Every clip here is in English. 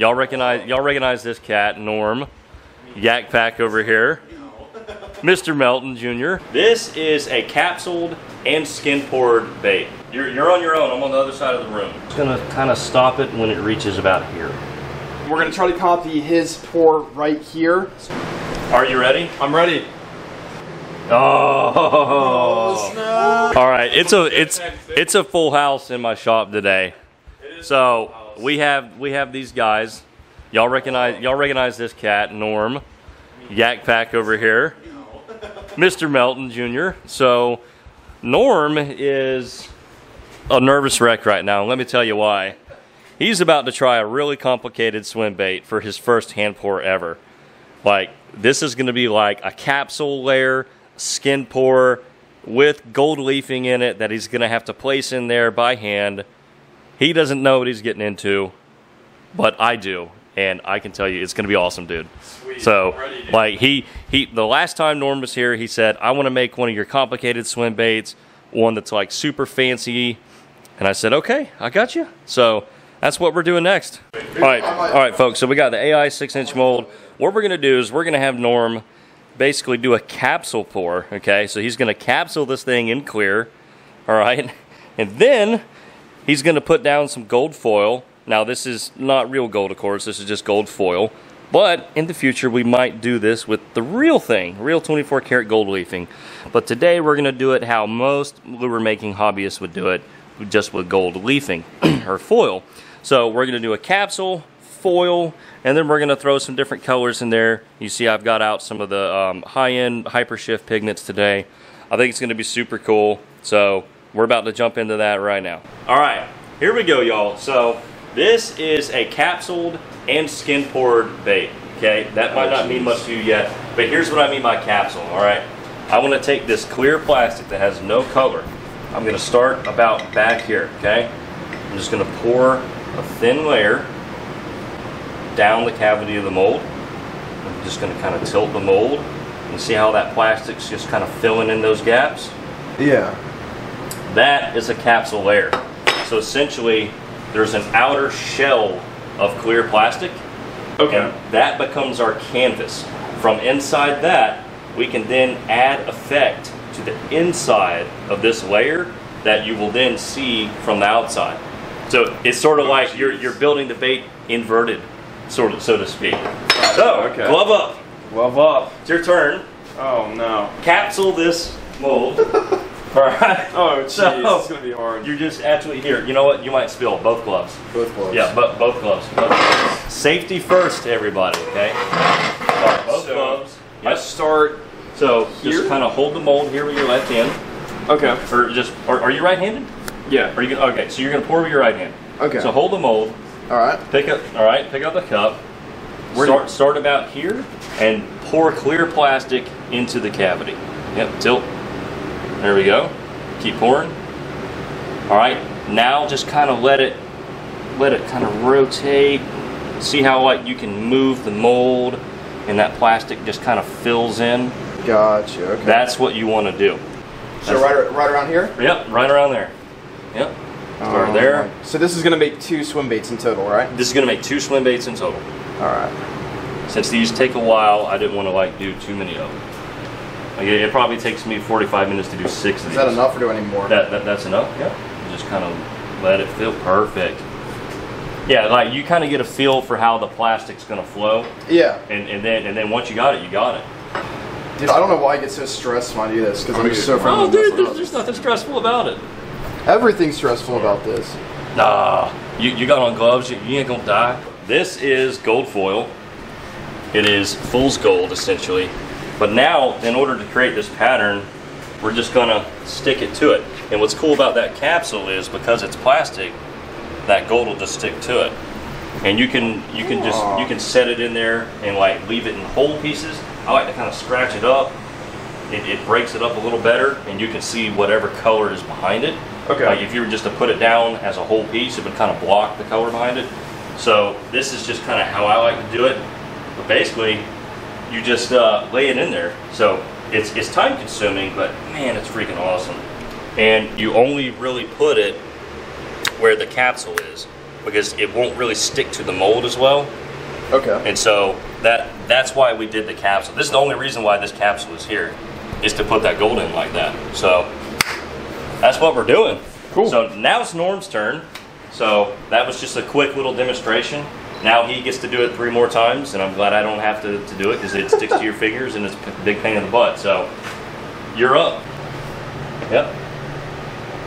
Y'all recognize y'all recognize this cat, Norm. YakPak over here. Mr. Melton Jr. This is a capsuled and skin poured bait. You're, you're on your own. I'm on the other side of the room. It's gonna kind of stop it when it reaches about here. We're gonna try to copy his pour right here. Are you ready? I'm ready. Oh. oh All right, it's a it's it's a full house in my shop today. So we have we have these guys. Y'all recognize y'all recognize this cat, Norm, YakPak over here, Mr. Melton Jr. So Norm is a nervous wreck right now. Let me tell you why. He's about to try a really complicated swim bait for his first hand pour ever. Like this is going to be like a capsule layer, skin pour with gold leafing in it that he's going to have to place in there by hand. He doesn't know what he's getting into, but I do, and I can tell you it's going to be awesome, dude. So, like he he the last time Norm was here, he said, "I want to make one of your complicated swim baits, one that's like super fancy." And I said, "Okay, I got you." So, that's what we're doing next. All right, all right, folks. So we got the AI six-inch mold. What we're gonna do is we're gonna have Norm basically do a capsule pour. Okay, so he's gonna capsule this thing in clear. All right, and then he's gonna put down some gold foil. Now this is not real gold, of course. This is just gold foil. But in the future, we might do this with the real thing, real 24 karat gold leafing. But today, we're gonna do it how most lure making hobbyists would do it, just with gold leafing or foil. So we're gonna do a capsule, foil, and then we're gonna throw some different colors in there. You see I've got out some of the um, high-end Hypershift pigments today. I think it's gonna be super cool. So we're about to jump into that right now. All right, here we go, y'all. So this is a capsuled and skin poured bait. Okay, that might not mean much to you yet, but here's what I mean by capsule. All right, I want to take this clear plastic that has no color. I'm going to start about back here. Okay, I'm just going to pour a thin layer down the cavity of the mold. I'm just going to kind of tilt the mold and see how that plastic's just kind of filling in those gaps. Yeah. That is a capsule layer. So essentially, there's an outer shell of clear plastic. Okay. And that becomes our canvas. From inside that, we can then add effect to the inside of this layer that you will then see from the outside. So it's sort of like you're, you're building the bait inverted, sort of, so to speak. So, Okay. glove up. Love up. It's your turn. Oh no. Capsule this mold. All right. Oh jeez, So- it's gonna be hard. You're just actually here. You know what? You might spill both gloves. Both gloves. Yeah, but both gloves. Both gloves. Safety first, everybody. Okay. All right, both So, gloves. I Yep. start. So here? just kind of hold the mold here with your left hand, Okay. or just, or are you right-handed? Yeah. Are you okay? So you're gonna pour with your right hand. Okay. So hold the mold. All right. Pick up. All right. Pick up the cup. Where do start start about here and pour clear plastic into the cavity. Yep. Tilt. There we go. Keep pouring. All right. Now just kind of let it let it kind of rotate. See how like you can move the mold and that plastic just kind of fills in. Gotcha. Okay. That's what you want to do. so right, right around here. Yep. Right around there. Yep. Start Um, there. So this is gonna make two swim baits in total, right? This is gonna make two swim baits in total. All right. Since these take a while, I didn't want to like do too many of them. Like, it, it probably takes me 45 minutes to do six of Is these. that enough or do I need more? That, that that's enough. Yeah. Just kind of let it feel perfect. Yeah, like you kind of get a feel for how the plastic's gonna flow, yeah. and, and then and then once you got it, you got it. Dude, I don't know why I get so stressed when I do this because I'm just so afraid Oh, dude, there's, there's nothing stressful about it. Everything's stressful about this. Nah, you, you got on gloves, you, you ain't gonna die. This is gold foil. It is fool's gold essentially. But now, in order to create this pattern, we're just gonna stick it to it. And what's cool about that capsule is because it's plastic, that gold will just stick to it. And you can you can just you can set it in there and like leave it in whole pieces. I like to kind of scratch it up. It, it breaks it up a little better, and you can see whatever color is behind it. Okay. Like if you were just to put it down as a whole piece, it would kind of block the color behind it. So this is just kind of how I like to do it. But basically, you just uh, lay it in there. So it's it's time consuming, but man, it's freaking awesome. And you only really put it where the capsule is. because it won't really stick to the mold as well. Okay. And so that that's why we did the capsule. This is the only reason why this capsule is here, is to put that gold in like that. So that's what we're doing. Cool. So now it's Norm's turn. So that was just a quick little demonstration. Now he gets to do it three more times, and I'm glad I don't have to, to do it because it sticks to your fingers and it's a big pain in the butt. So you're up. Yep.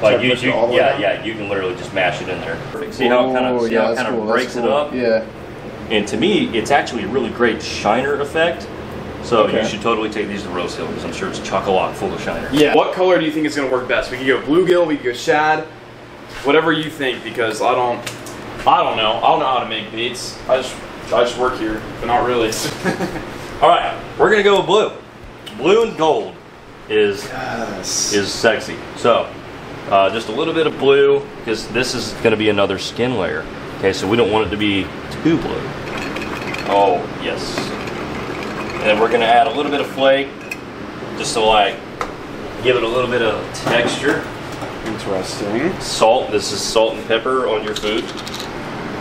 Like you, you all the way yeah, down? yeah, you can literally just mash it in there. See how it kind of see yeah, how it kind of cool, that's breaks it up. Yeah. And to me, it's actually a really great shiner effect. So Okay. you should totally take these to Rose Hill because I'm sure it's chock a block full of shiner. Yeah. What color do you think is gonna work best? We could go bluegill, we could go shad, whatever you think, because I don't, I don't know. I don't know how to make baits. I just, I just work here, but not really. All right, we're gonna go with blue. Blue and gold is Yes. is sexy. So uh, just a little bit of blue because this is gonna be another skin layer. Okay, so we don't want it to be too blue. Oh yes. And then we're gonna add a little bit of flake just to like give it a little bit of texture. Interesting. Salt. This is salt and pepper on your food.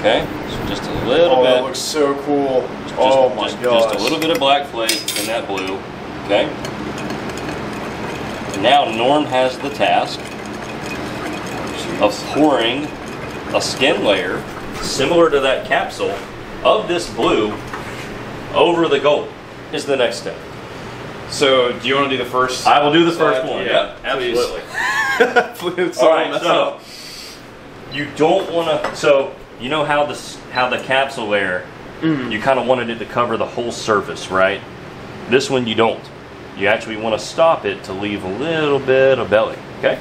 Okay, so just a little Oh, bit. that looks so cool. just, oh my just, gosh. Just a little bit of black flake in that blue. Okay. And now Norm has the task of pouring a skin layer similar to that capsule of this blue over the gold. Is the next step. So, do you want to do the first? I will do the side? first one. Yeah, Yep, absolutely. All right, so up. you don't want to. So you know how this how the capsule layer, mm. you kind of wanted it to cover the whole surface, right? This one you don't. You actually want to stop it to leave a little bit of belly. Okay,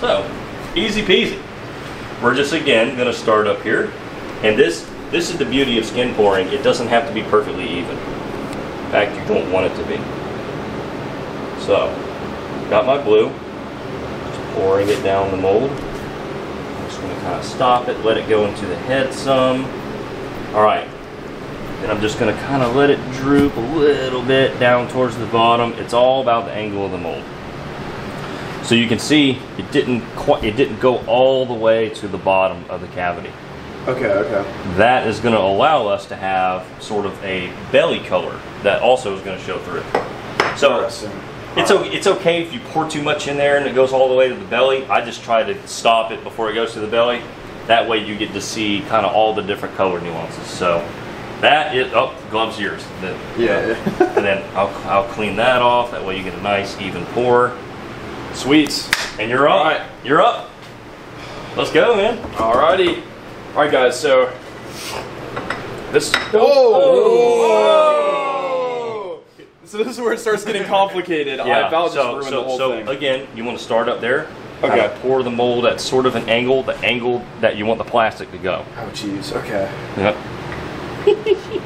so easy peasy. We're just again going to start up here, and this this is the beauty of skin pouring. It doesn't have to be perfectly even. In fact, you don't want it to be. So, got my blue pouring it down the mold. I'm just going to kind of stop it, let it go into the head some. All right. and I'm just going to kind of let it droop a little bit down towards the bottom. It's all about the angle of the mold. So you can see it didn't quite, it didn't go all the way to the bottom of the cavity. Okay, okay. That is going to allow us to have sort of a belly color that also is going to show through. So. It's okay, it's okay if you pour too much in there and it goes all the way to the belly. I just try to stop it before it goes to the belly. That way you get to see kind of all the different color nuances. So that is oh gloves yours. The- Yeah. Uh, and then I'll I'll clean that off. That way you get a nice even pour. Sweet. And you're up. All right. You're up. Let's go, man. Alrighty. Alright, guys, so. This. Oh! oh! oh! So, this is where it starts getting complicated. I Yeah. about just so ruined so the whole so thing. again, you want to start up there. Okay. Kind of pour the mold at sort of an angle, the angle that you want the plastic to go. Oh, jeez. Okay. Yep.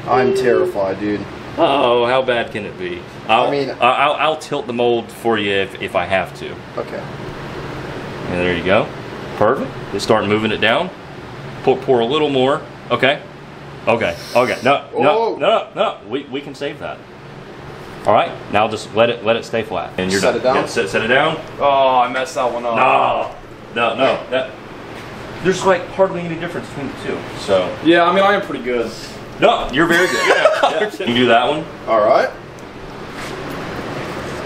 I'm terrified, dude. Oh, how bad can it be? I'll, I mean- mean, I'll, I'll tilt the mold for you if, if I have to. Okay. And there you go. Perfect. Just start moving it down. Pour, pour a little more. Okay. Okay. Okay. No. Oh. No. No. No. We, we can save that. All right. Now just let it let it stay flat. And you're Set done. it down? Yeah, set, set it down. Oh, I messed that one up. No. No. No. That. There's like hardly any difference between the two. So. Yeah, I mean, I am pretty good. No. You're very good. Yeah. yeah. You can do that one. All right.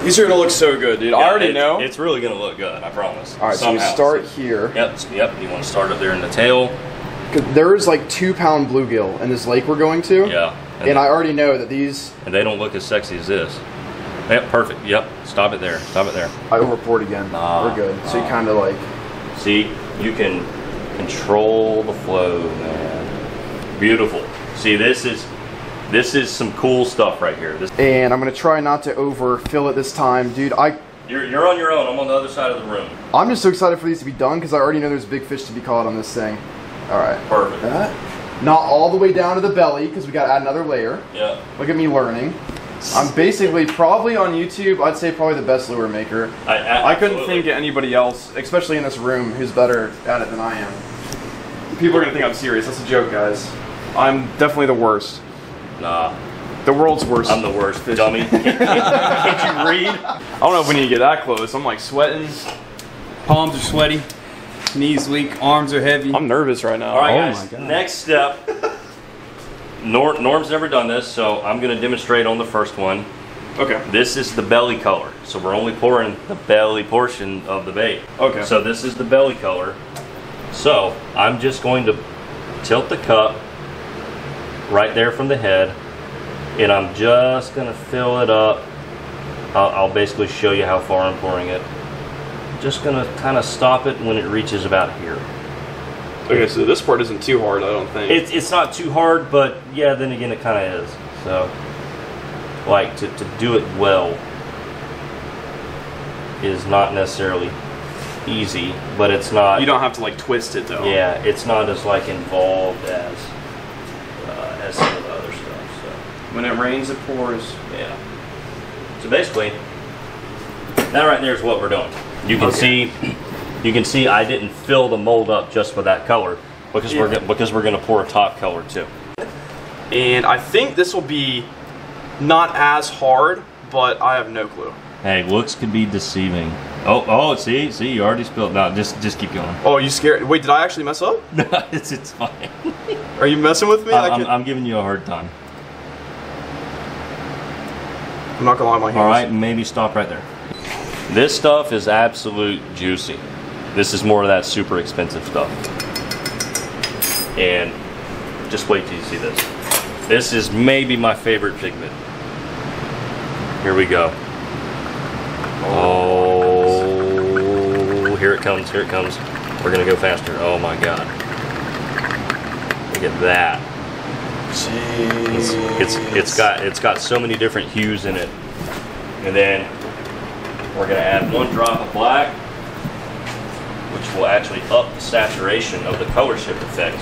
These are gonna look so good, dude. I already it- know. It's really gonna look good. I promise. All right. So we start here. Yep. Yep. You want to start up there in the tail. There is like two pound bluegill in this lake we're going to. Yeah. And I already know that these. and they don't look as sexy as this. Yep, perfect. Yep, stop it there. Stop it there. I overpoured again. Nah. We're good. So you kind of like. See, you can control the flow, man. Beautiful. See, this is this is some cool stuff right here. This, And I'm gonna try not to overfill it this time, dude. I you're, you're on your own. I'm on the other side of the room. I'm just so excited for these to be done because I already know there's big fish to be caught on this thing. All right. Perfect. That. Not all the way down to the belly because we got to add another layer. Yeah. Look at me learning. I'm basically probably on YouTube. I'd say probably the best lure maker, I, I couldn't absolutely. think of anybody else. especially in this room, who's better at it than I am. People are gonna think I'm serious. That's a joke, guys. I'm definitely the worst. Nah, The world's worst. I'm the worst, dummy. Can't, can't- can't you read? I don't know if we need to get that close. I'm like sweating. Palms are sweaty. Knees weak, arms are heavy. I'm nervous right now. All right, Oh guys. my God. Next step. Norm, Norm's never done this, so I'm going to demonstrate on the first one. Okay. This is the belly color, so we're only pouring the belly portion of the bait. Okay. So this is the belly color. So I'm just going to tilt the cup right there from the head, and I'm just going to fill it up. I'll, I'll basically show you how far I'm pouring it. Just going to kind of stop it when it reaches about here. Okay, so this part isn't too hard, I don't think. It's it's not too hard, but yeah, then again, it kind of is. So, like to, to do it well is not necessarily easy, but it's not. you don't have to like twist it though. Yeah, it's not as like involved as uh, as some of the other stuff. So When it rains, it pours. yeah. So basically, that right there is what we're doing. You can see, you can see, I didn't fill the mold up just for that color because we're because we're gonna pour a top color too. And I think this will be not as hard, but I have no clue. Hey, looks could be deceiving. Oh, oh, see, see, you already spilled. No, just, just keep going. Oh, you scared? Wait, did I actually mess up? No, it's, it's fine. Are you messing with me? I I'm, I'm giving you a hard time. I'm not gonna lie, my hands. All right, maybe stop right there. This stuff is absolute juicy. This is more of that super expensive stuff. And just wait till you see this. This is maybe my favorite pigment. Here we go. Oh, here it comes, here it comes. We're gonna go faster. Oh my god. Look at that. It's, it's it's got it's got so many different hues in it. And then we're gonna add one drop of black, which will actually up the saturation of the color shift effect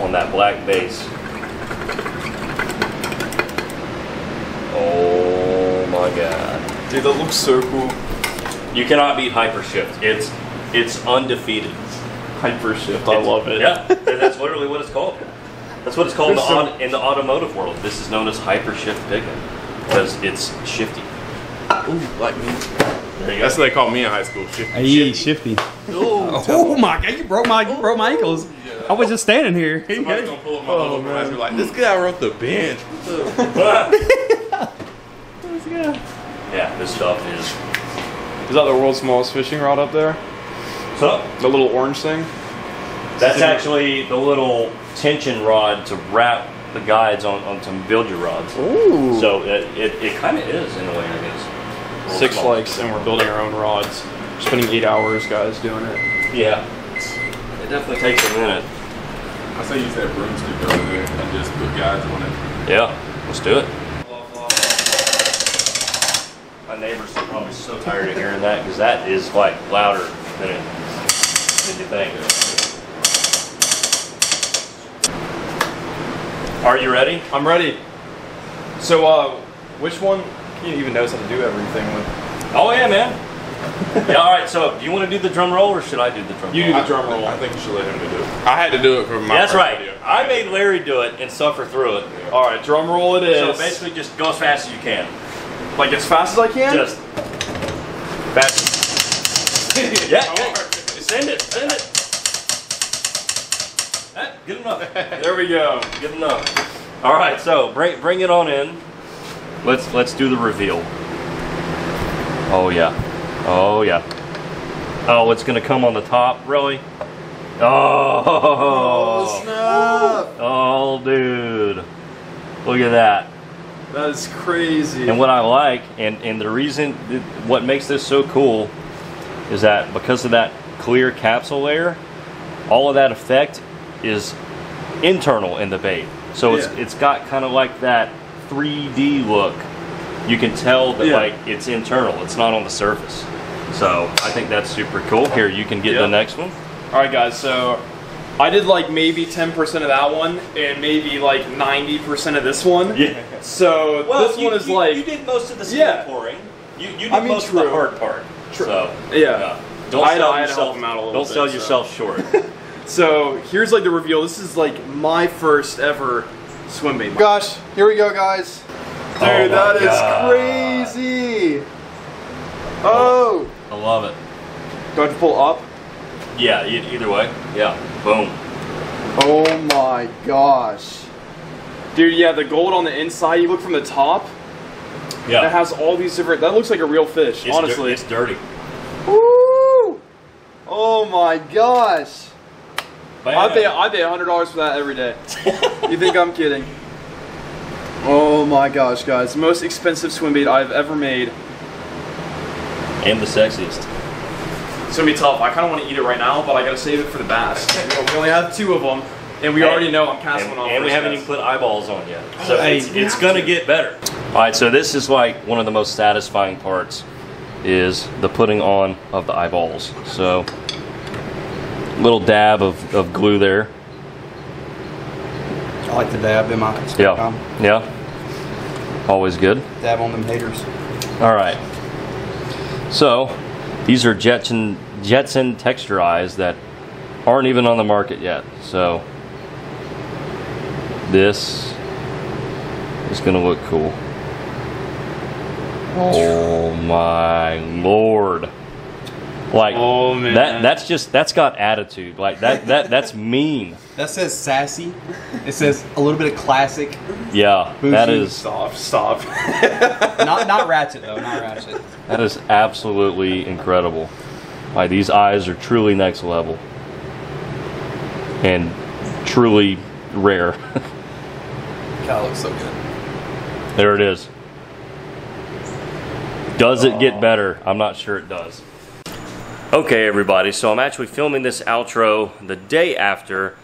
on that black base. Oh my god. Dude, that looks so cool. You cannot beat hyper shift. It's it's undefeated. Hyper shift. I love it. Yeah, that's literally what it's called. That's what it's called in the, in the automotive world. This is known as hyper shift pigment because it's shifty. Ooh, like me. That's what they called me in high school. Shifty. Hey, shifty. Oh, my god, you broke my you broke my ankles. I was just standing here. Somebody's gonna pull up my oh, man. like, this guy wrote the bench. What the? yeah, this stuff is. Is that the world's smallest fishing rod up there? So The little orange thing? that's actually the little tension rod to wrap the guides on, on some build your rods. Ooh. So it, it, it kind of is in a way, I guess. A little Six small. likes, and we're building our own rods. Spending eight hours, guys, doing it. Yeah. It definitely takes a minute. I say use that broomstick over there and just put guys on it. Yeah, let's do it. My neighbors are probably so tired of hearing that because that is like louder than it than you think. Are you ready? I'm ready. So, uh, which one? He even knows how to do everything with. Oh yeah, man. yeah. All right. So, do you want to do the drum roll or should I do the drum roll? You roll? do the drum roll. I think you should let him do it. I had to do it for my That's right. video. I made Larry do it and suffer through it. All right, drum roll it So basically, just go as fast as you can. like as fast as I can. Just fast. yeah, yeah. Send it. Send it. Good enough. there we go. Good enough. All right, so bring bring it on in. Let's let's do the reveal. Oh yeah. Oh yeah. Oh, it's gonna come on the top, really? Oh. Oh, snap! Oh, dude. Look at that. That is crazy. And what I like, and, and the reason, what makes this so cool, is that because of that clear capsule layer, all of that effect is internal in the bait. So it's it's got kind of like that 3D look. You can tell that Yeah. like it's internal. It's not on the surface. So I think that's super cool. Here, you can get Yeah. the next one. All right, guys. So I did like maybe 10% of that one, and maybe like 90% of this one. Yeah. So this one is like. you did most of the seed Yeah. pouring. You you did I mean, most of true. the hard part. True. So Yeah. Don't I had sell I had yourself. out a little don't bit, sell so. yourself short. So here's like the reveal. This is like my first ever swim bait. Gosh, here we go, guys. Oh Dude, my that is God. crazy. Oh, I love it. Do I have to pull up? Yeah, either way. Yeah. Boom. Oh my gosh. Dude, yeah, the gold on the inside, you look from the top, Yeah. it has all these different, that looks like a real fish, It's honestly. dir- it's dirty. Woo! Oh my gosh. I pay, I pay $100 for that every day. you think I'm kidding? Oh my gosh, guys. Most expensive swim bait I've ever made. and the sexiest. It's gonna be tough. I kind of want to eat it right now, but I gotta save it for the bass. We only have two of them, and we Hey, already know I'm casting And, one off. and we haven't cast. even put eyeballs on yet. Oh, so Hey, it's, it's gonna to. get better. All right, so this is like one of the most satisfying parts is the putting on of the eyeballs. So little dab of, of glue there. I like to dab in my Yeah. Yeah. Always good. Dab on them haters. All right. So these are Jetson Jetson texturized that aren't even on the market yet. So this is gonna look cool. Oh my lord. Like Oh, man. that that's just that's got attitude. Like that that that's mean. That says sassy. It says a little bit of classic. Yeah. That Bougie. is Stop, stop. Not not ratchet though. Not ratchet. That is absolutely incredible. Like these eyes are truly next level. And truly rare. God, looks so good. there it is. Does it get better? I'm not sure it does. Okay, everybody, so I'm actually filming this outro the day after,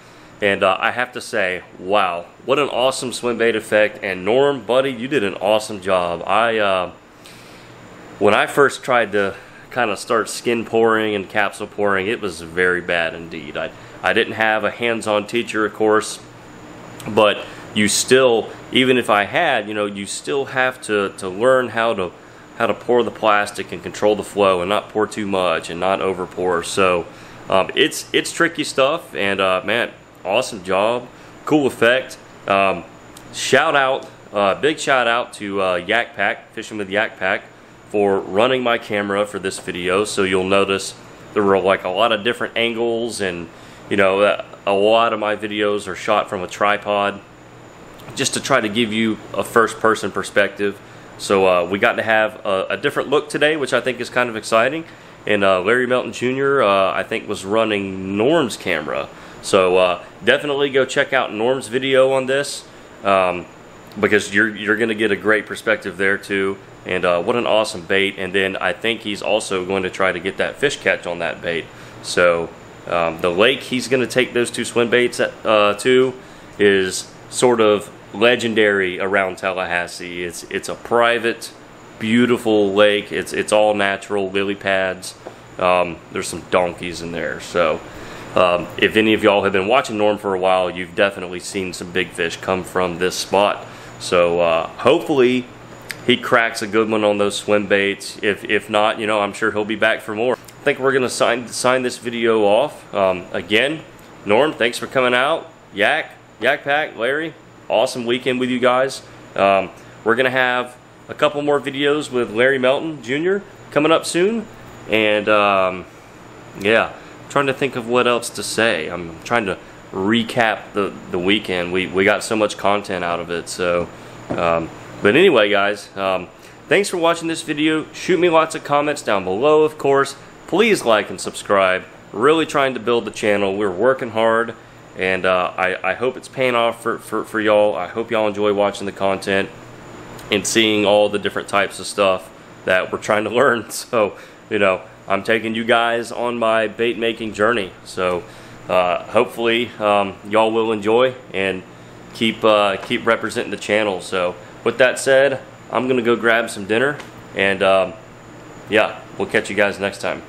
and uh, I have to say, wow, what an awesome swim bait effect. And Norm, buddy, you did an awesome job. I, uh, when I first tried to kind of start skin pouring and capsule pouring, it was very bad indeed. I, I didn't have a hands on teacher, of course, but you still, even if I had, you know, you still have to, to learn how to how to pour the plastic and control the flow and not pour too much and not over pour. So um, it's it's tricky stuff, and uh, man, awesome job, cool effect. Um, shout out, uh, big shout out to uh, YakPak, Fishing with YakPak, for running my camera for this video. So you'll notice there were like a lot of different angles, and you know, uh, a lot of my videos are shot from a tripod just to try to give you a first person perspective. So uh, we got to have a, a different look today, which I think is kind of exciting. And uh, Larry Melton Jr., uh, I think, was running Norm's camera. So uh, definitely go check out Norm's video on this um, because you're, you're going to get a great perspective there too. And uh, what an awesome bait. And then I think he's also going to try to get that fish catch on that bait. So um, the lake he's going to take those two swim baits at, uh, to is sort of legendary around Tallahassee. It's it's a private, beautiful lake. It's it's all natural lily pads. Um, there's some donkeys in there. So um, if any of y'all have been watching Norm for a while, you've definitely seen some big fish come from this spot. So uh, hopefully he cracks a good one on those swim baits. If if not, you know, I'm sure he'll be back for more. I think we're gonna sign sign this video off. Um, again, Norm, thanks for coming out. Yak, YakPak, Larry, awesome weekend with you guys. Um, we're gonna have a couple more videos with Larry Melton Jr. coming up soon, and um, yeah, trying to think of what else to say. I'm trying to recap the the weekend. We we got so much content out of it. So, um, but anyway, guys, um, thanks for watching this video. Shoot me lots of comments down below, of course. Please like and subscribe. Really trying to build the channel. We're working hard, and uh, I I hope it's paying off for for for y'all. I hope y'all enjoy watching the content and seeing all the different types of stuff that we're trying to learn. So, you know, I'm taking you guys on my bait making journey. So, uh, hopefully, um, y'all will enjoy and keep uh, keep representing the channel. So, with that said, I'm gonna go grab some dinner, and um, yeah, we'll catch you guys next time.